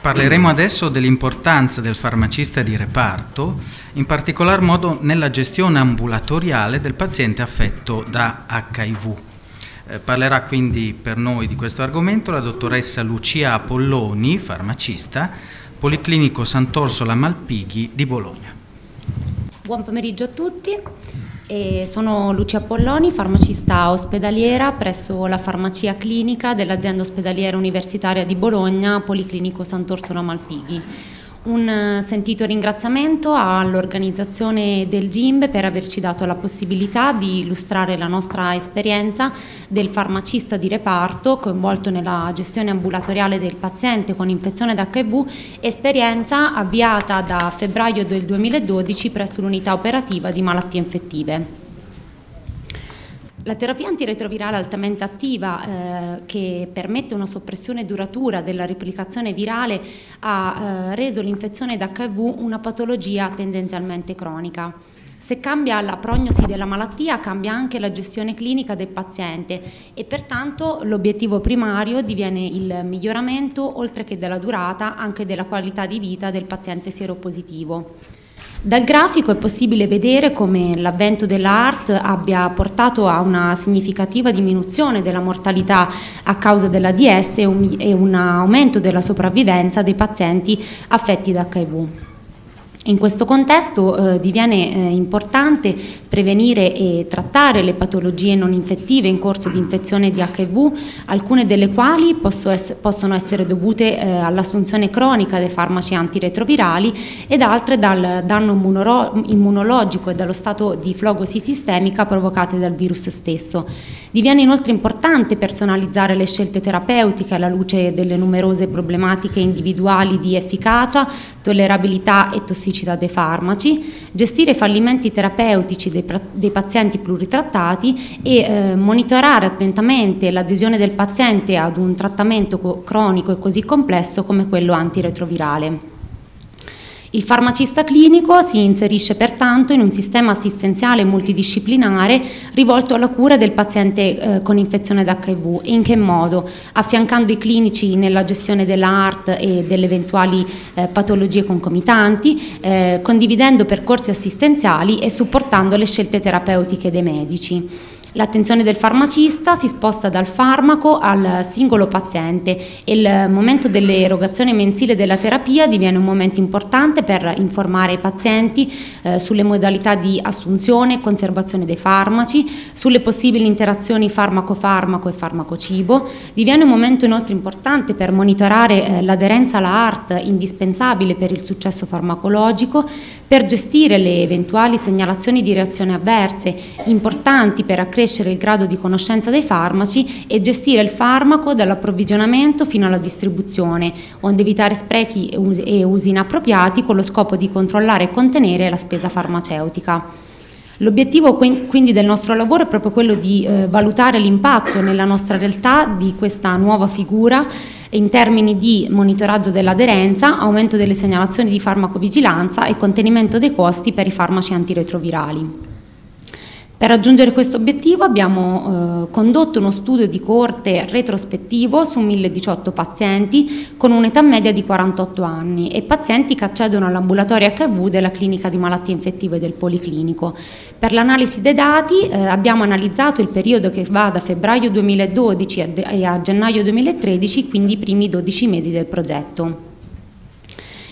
Parleremo adesso dell'importanza del farmacista di reparto, in particolar modo nella gestione ambulatoriale del paziente affetto da HIV. Eh, parlerà quindi per noi di questo argomento la dottoressa Lucia Apolloni, farmacista, Policlinico Sant'Orsola Malpighi di Bologna. Buon pomeriggio a tutti. E sono Lucia Polloni, farmacista ospedaliera presso la farmacia clinica dell'azienda ospedaliera universitaria di Bologna, Policlinico Sant'Orsola Malpighi. Un eh, sentito ringraziamento all'organizzazione del GIMB per averci dato la possibilità di illustrare la nostra esperienza del farmacista di reparto coinvolto nella gestione ambulatoriale del paziente con infezione d'HIV, esperienza avviata da febbraio del 2012 presso l'unità operativa di malattie infettive. La terapia antiretrovirale altamente attiva eh, che permette una soppressione duratura della replicazione virale ha eh, reso l'infezione d'HIV una patologia tendenzialmente cronica. Se cambia la prognosi della malattia cambia anche la gestione clinica del paziente e pertanto l'obiettivo primario diviene il miglioramento oltre che della durata anche della qualità di vita del paziente sieropositivo. Dal grafico è possibile vedere come l'avvento dell'ART abbia portato a una significativa diminuzione della mortalità a causa dell'ADS un, e un aumento della sopravvivenza dei pazienti affetti da HIV. In questo contesto eh, diviene eh, importante prevenire e trattare le patologie non infettive in corso di infezione di HIV, alcune delle quali ess possono essere dovute eh, all'assunzione cronica dei farmaci antiretrovirali ed altre dal danno immunologico e dallo stato di flogosi sistemica provocate dal virus stesso. Diviene inoltre importante personalizzare le scelte terapeutiche alla luce delle numerose problematiche individuali di efficacia, tollerabilità e tossicità dei farmaci, gestire fallimenti terapeutici dei, dei pazienti pluritrattati e eh, monitorare attentamente l'adesione del paziente ad un trattamento cronico e così complesso come quello antiretrovirale. Il farmacista clinico si inserisce pertanto in un sistema assistenziale multidisciplinare rivolto alla cura del paziente eh, con infezione d'HIV. In che modo? Affiancando i clinici nella gestione della ART e delle eventuali eh, patologie concomitanti, eh, condividendo percorsi assistenziali e supportando le scelte terapeutiche dei medici. L'attenzione del farmacista si sposta dal farmaco al singolo paziente e il momento dell'erogazione mensile della terapia diviene un momento importante per informare i pazienti eh, sulle modalità di assunzione e conservazione dei farmaci, sulle possibili interazioni farmaco-farmaco e farmaco-cibo. Diviene un momento inoltre importante per monitorare eh, l'aderenza alla ART indispensabile per il successo farmacologico, per gestire le eventuali segnalazioni di reazioni avverse importanti per accrescere accrescere il grado di conoscenza dei farmaci e gestire il farmaco dall'approvvigionamento fino alla distribuzione, onde evitare sprechi e usi inappropriati con lo scopo di controllare e contenere la spesa farmaceutica. L'obiettivo quindi del nostro lavoro è proprio quello di eh, valutare l'impatto nella nostra realtà di questa nuova figura in termini di monitoraggio dell'aderenza, aumento delle segnalazioni di farmacovigilanza e contenimento dei costi per i farmaci antiretrovirali. Per raggiungere questo obiettivo abbiamo eh, condotto uno studio di coorte retrospettivo su 1018 pazienti con un'età media di 48 anni e pazienti che accedono all'ambulatorio HIV della clinica di malattie infettive del Policlinico. Per l'analisi dei dati eh, abbiamo analizzato il periodo che va da febbraio 2012 a, a gennaio 2013, quindi i primi 12 mesi del progetto.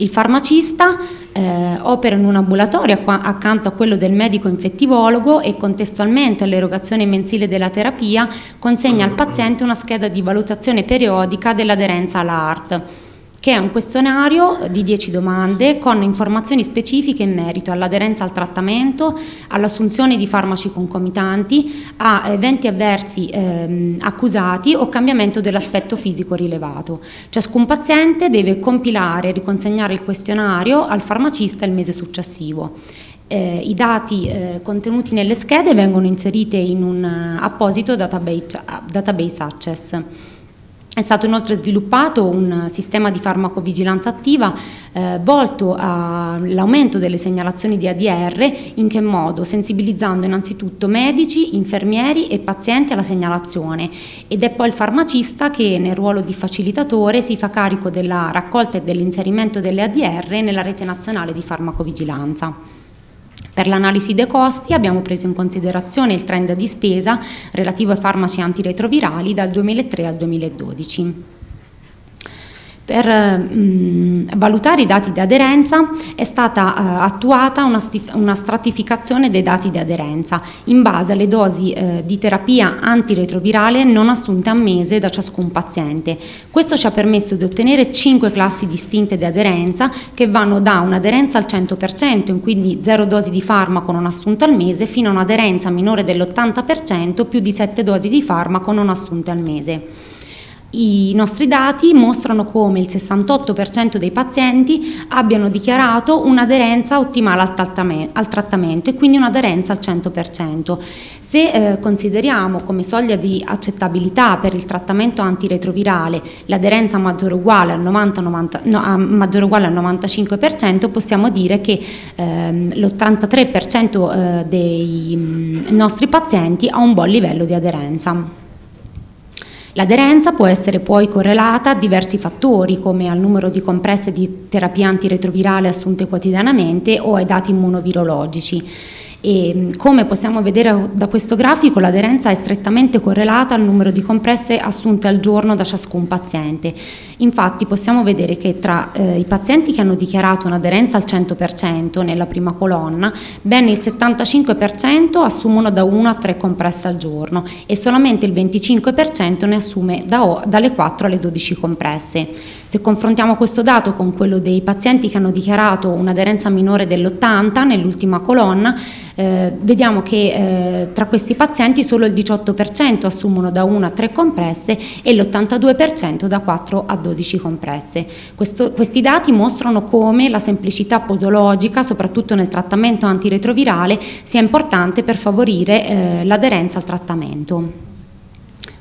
Il farmacista eh, opera in un ambulatorio accanto a quello del medico infettivologo e contestualmente all'erogazione mensile della terapia consegna al paziente una scheda di valutazione periodica dell'aderenza alla ART che è un questionario di 10 domande con informazioni specifiche in merito all'aderenza al trattamento, all'assunzione di farmaci concomitanti, a eventi avversi ehm, accusati o cambiamento dell'aspetto fisico rilevato. Ciascun paziente deve compilare e riconsegnare il questionario al farmacista il mese successivo. Eh, I dati eh, contenuti nelle schede vengono inseriti in un uh, apposito database, database access. È stato inoltre sviluppato un sistema di farmacovigilanza attiva eh, volto all'aumento delle segnalazioni di ADR, in che modo? Sensibilizzando innanzitutto medici, infermieri e pazienti alla segnalazione ed è poi il farmacista che nel ruolo di facilitatore si fa carico della raccolta e dell'inserimento delle ADR nella rete nazionale di farmacovigilanza. Per l'analisi dei costi abbiamo preso in considerazione il trend di spesa relativo ai farmaci antiretrovirali dal 2003 al 2012. Per mh, mm, valutare i dati di aderenza è stata uh, attuata una, una, stratificazione dei dati di aderenza in base alle dosi uh, di terapia antiretrovirale non assunte a mese da ciascun paziente. Questo ci ha permesso di ottenere cinque classi distinte di aderenza che vanno da un'aderenza al 100%, quindi zero dosi di farmaco non assunto al mese, fino a un'aderenza minore dell'80% più di sette dosi di farmaco non assunte al mese. I nostri dati mostrano come il 68% dei pazienti abbiano dichiarato un'aderenza ottimale al, trattamento e quindi un'aderenza al 100%. Se eh, consideriamo come soglia di accettabilità per il trattamento antiretrovirale l'aderenza maggiore o uguale al, 90, 90, no, maggiore uguale al 95%, possiamo dire che ehm, l'83% eh, dei mm, nostri pazienti ha un buon livello di aderenza. L'aderenza può essere poi correlata a diversi fattori come al numero di compresse di terapia antiretrovirale assunte quotidianamente o ai dati immunovirologici. E mm, come possiamo vedere da questo grafico l'aderenza è strettamente correlata al numero di compresse assunte al giorno da ciascun paziente. Infatti possiamo vedere che tra eh, i pazienti che hanno dichiarato un'aderenza al 100% nella prima colonna, ben il 75% assumono da 1 a 3 compresse al giorno e solamente il 25% ne assume da, dalle 4 alle 12 compresse. Se confrontiamo questo dato con quello dei pazienti che hanno dichiarato un'aderenza minore dell'80 nell'ultima colonna, eh, vediamo che eh, tra questi pazienti solo il 18% assumono da 1 a 3 compresse e l'82% da 4 a 12 compresse. Questo, questi dati mostrano come la semplicità posologica, soprattutto nel trattamento antiretrovirale, sia importante per favorire eh, l'aderenza al trattamento.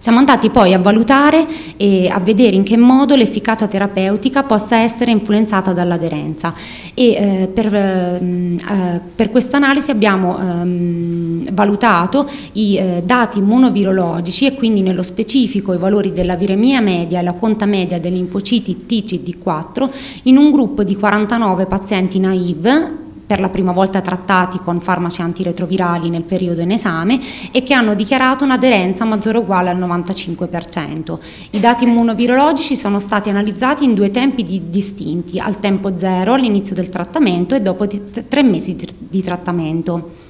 Siamo andati poi a valutare e a vedere in che modo l'efficacia terapeutica possa essere influenzata dall'aderenza. E eh, per, eh, per questa analisi abbiamo ehm, valutato i eh, dati immunovirologici e quindi nello specifico i valori della viremia media e la conta media dei linfociti TCD4 in un gruppo di 49 pazienti naive per la prima volta trattati con farmaci antiretrovirali nel periodo in esame e che hanno dichiarato un'aderenza maggiore o uguale al 95%. I dati immunovirologici sono stati analizzati in due tempi di distinti, al tempo zero all'inizio del trattamento e dopo tre mesi di trattamento.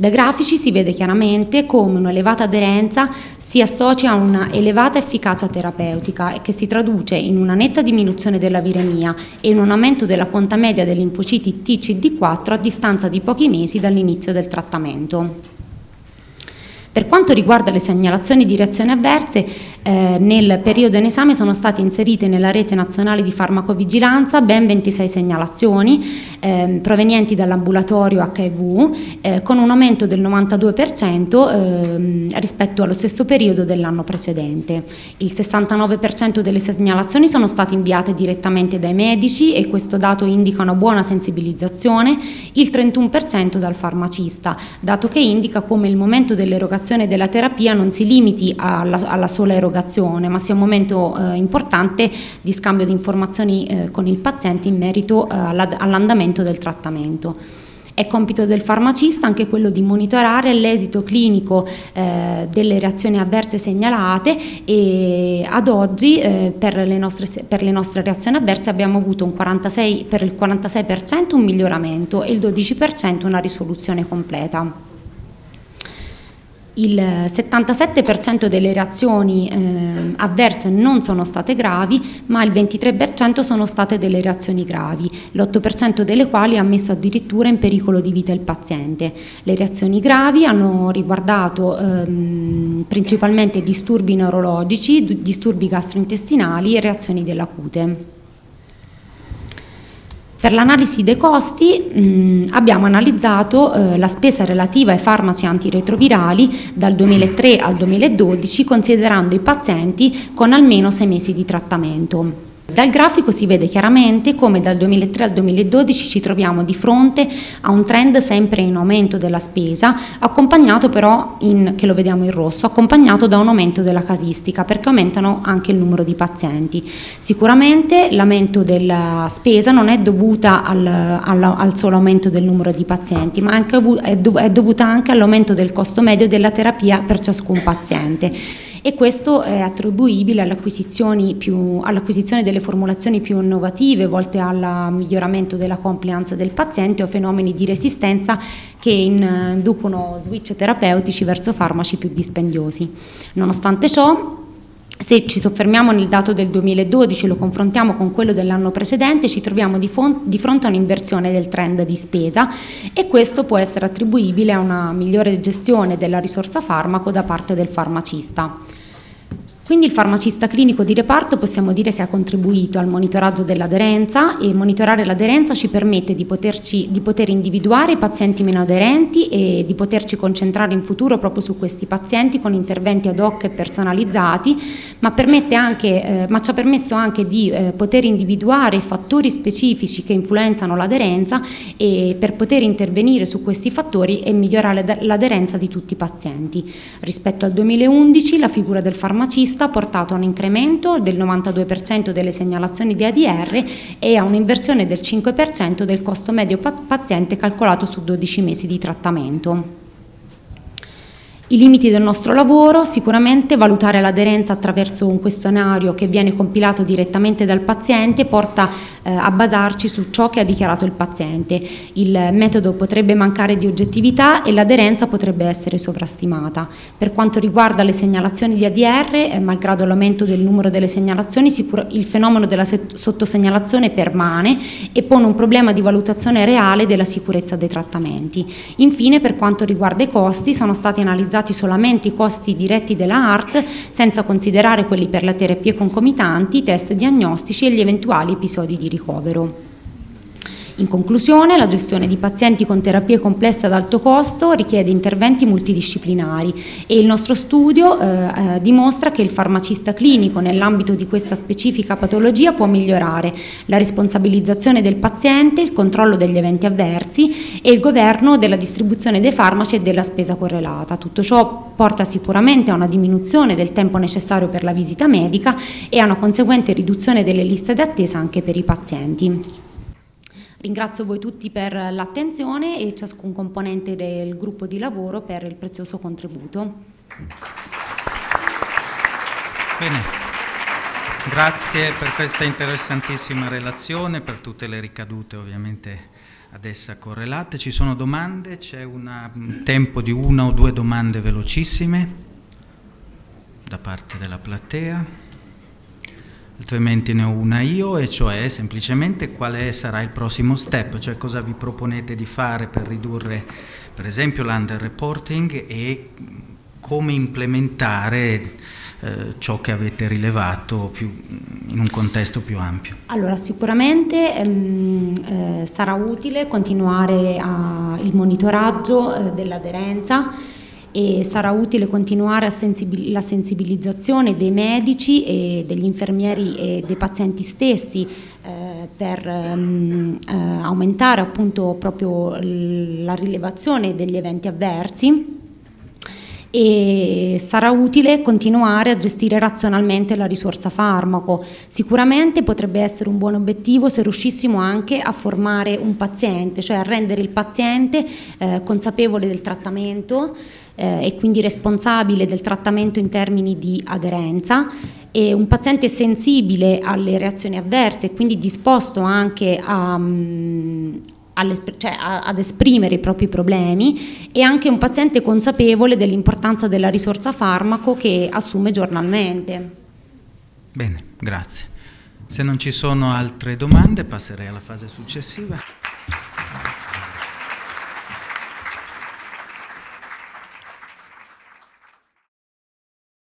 Dai grafici si vede chiaramente come un'elevata aderenza si associa a una elevata efficacia terapeutica e che si traduce in una netta diminuzione della viremia e in un aumento della quanta media dei linfociti TCD4 a distanza di pochi mesi dall'inizio del trattamento. Per quanto riguarda le segnalazioni di reazioni avverse, eh, nel periodo in esame sono state inserite nella rete nazionale di farmacovigilanza ben 26 segnalazioni eh, provenienti dall'ambulatorio HIV eh, con un aumento del 92% ehm, rispetto allo stesso periodo dell'anno precedente. Il 69% delle segnalazioni sono state inviate direttamente dai medici e questo dato indica una buona sensibilizzazione, il 31% dal farmacista, dato che indica come il momento dell'erogazione l'erogazione della terapia non si limiti alla, alla sola erogazione, ma sia un momento eh, importante di scambio di informazioni eh, con il paziente in merito eh, all'andamento del trattamento. È compito del farmacista anche quello di monitorare l'esito clinico eh, delle reazioni avverse segnalate e ad oggi eh, per, le nostre, per, le nostre, reazioni avverse abbiamo avuto un 46, per il 46% un miglioramento e il 12% una risoluzione completa il 77% delle reazioni eh, avverse non sono state gravi, ma il 23% sono state delle reazioni gravi, l'8% delle quali ha messo addirittura in pericolo di vita il paziente. Le reazioni gravi hanno riguardato ehm, principalmente disturbi neurologici, disturbi gastrointestinali e reazioni della cute. Per l'analisi dei costi mh, abbiamo analizzato eh, la spesa relativa ai farmaci antiretrovirali dal 2003 al 2012 considerando i pazienti con almeno sei mesi di trattamento. Dal grafico si vede chiaramente come dal 2003 al 2012 ci troviamo di fronte a un trend sempre in aumento della spesa, accompagnato però, in, che lo vediamo in rosso, accompagnato da un aumento della casistica perché aumentano anche il numero di pazienti. Sicuramente l'aumento della spesa non è dovuta al, al, al, solo aumento del numero di pazienti, ma anche, è dovuta anche all'aumento del costo medio della terapia per ciascun paziente e questo è attribuibile all'acquisizione all delle formulazioni più innovative volte al miglioramento della compliance del paziente o fenomeni di resistenza che inducono switch terapeutici verso farmaci più dispendiosi. Nonostante ciò, se ci soffermiamo nel dato del 2012 e lo confrontiamo con quello dell'anno precedente, ci troviamo di, di, fronte a un'inversione del trend di spesa e questo può essere attribuibile a una migliore gestione della risorsa farmaco da parte del farmacista. Quindi il farmacista clinico di reparto possiamo dire che ha contribuito al monitoraggio dell'aderenza e monitorare l'aderenza ci permette di, poterci, di poter individuare i pazienti meno aderenti e di poterci concentrare in futuro proprio su questi pazienti con interventi ad hoc e personalizzati, ma, anche, eh, ma ci ha permesso anche di eh, poter individuare fattori specifici che influenzano l'aderenza e per poter intervenire su questi fattori e migliorare l'aderenza di tutti i pazienti. Rispetto al 2011 la figura del farmacista ha portato a un incremento del 92% delle segnalazioni di ADR e a un'inversione del 5% del costo medio paziente calcolato su 12 mesi di trattamento. I limiti del nostro lavoro, sicuramente valutare l'aderenza attraverso un questionario che viene compilato direttamente dal paziente porta eh, a basarci su ciò che ha dichiarato il paziente. Il metodo potrebbe mancare di oggettività e l'aderenza potrebbe essere sovrastimata. Per quanto riguarda le segnalazioni di ADR, eh, malgrado l'aumento del numero delle segnalazioni, il fenomeno della sottosegnalazione permane e pone un problema di valutazione reale della sicurezza dei trattamenti. Infine, per quanto riguarda i costi, sono stati analizzati solamente i costi diretti della ART senza considerare quelli per le terapie concomitanti, i test diagnostici e gli eventuali episodi di ricovero. In conclusione, la gestione di pazienti con terapie complesse ad alto costo richiede interventi multidisciplinari e il nostro studio eh, eh, dimostra che il farmacista clinico nell'ambito di questa specifica patologia può migliorare la responsabilizzazione del paziente, il controllo degli eventi avversi e il governo della distribuzione dei farmaci e della spesa correlata. Tutto ciò porta sicuramente a una diminuzione del tempo necessario per la visita medica e a una conseguente riduzione delle liste d'attesa anche per i pazienti. Ringrazio voi tutti per l'attenzione e ciascun componente del gruppo di lavoro per il prezioso contributo. Bene, grazie per questa interessantissima relazione, per tutte le ricadute ovviamente ad essa correlate. Ci sono domande? C'è un tempo di una o due domande velocissime da parte della platea altrimenti ne ho una io e cioè semplicemente quale sarà il prossimo step, cioè cosa vi proponete di fare per ridurre per esempio l'underreporting e come implementare eh, ciò che avete rilevato più, in un contesto più ampio? Allora sicuramente ehm, eh, sarà utile continuare a, il monitoraggio eh, dell'aderenza e sarà utile continuare sensibil la sensibilizzazione dei medici e degli infermieri e dei pazienti stessi eh, per ehm, eh, aumentare appunto proprio la rilevazione degli eventi avversi e sarà utile continuare a gestire razionalmente la risorsa farmaco. Sicuramente potrebbe essere un buon obiettivo se riuscissimo anche a formare un paziente, cioè a rendere il paziente eh, consapevole del trattamento eh, e quindi responsabile del trattamento in termini di aderenza e un paziente sensibile alle reazioni avverse e quindi disposto anche a, mm, cioè ad esprimere i propri problemi e anche un paziente consapevole dell'importanza della risorsa farmaco che assume giornalmente. Bene, grazie. Se non ci sono altre domande passerei alla fase successiva.